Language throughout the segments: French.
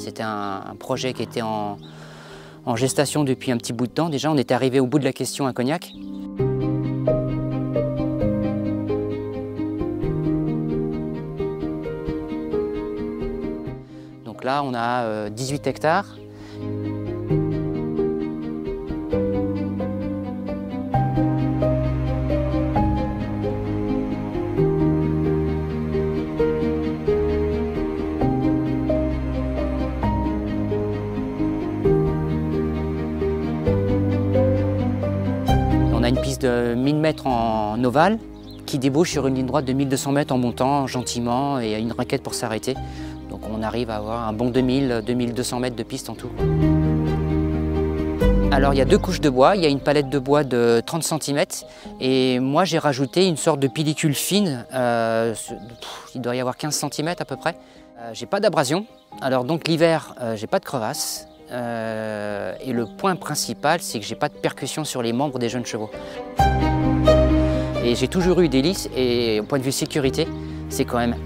c'était un, projet qui était en, en gestation depuis un petit bout de temps. Déjà, on était arrivé au bout de la question à Cognac. Donc là, on a 18 euh, hectares. Une piste de 1000 mètres en ovale qui débouche sur une ligne droite de 1200 mètres en montant gentiment et une raquette pour s'arrêter. Donc on arrive à avoir un bon 2000-2200 mètres de piste en tout. Alors il y a deux couches de bois, il y a une palette de bois de 30 cm et moi j'ai rajouté une sorte de pellicule fine, euh, il doit y avoir 15 cm à peu près. Euh, j'ai pas d'abrasion, alors donc l'hiver euh, j'ai pas de crevasse et le point principal c'est que j'ai pas de percussion sur les membres des jeunes chevaux. Et j'ai toujours eu des lisses et au point de vue sécurité, c'est quand même,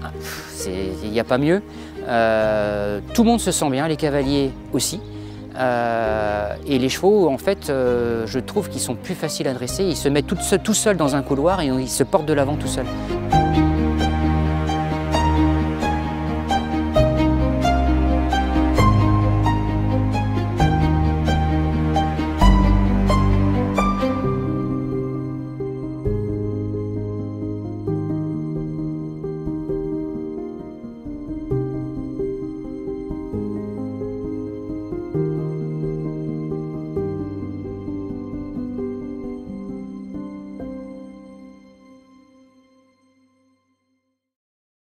il n'y a pas mieux. Euh, tout le monde se sent bien, les cavaliers aussi. Euh, et les chevaux, en fait, euh, je trouve qu'ils sont plus faciles à dresser. Ils se mettent tout, seuls dans un couloir et ils se portent de l'avant tout seuls.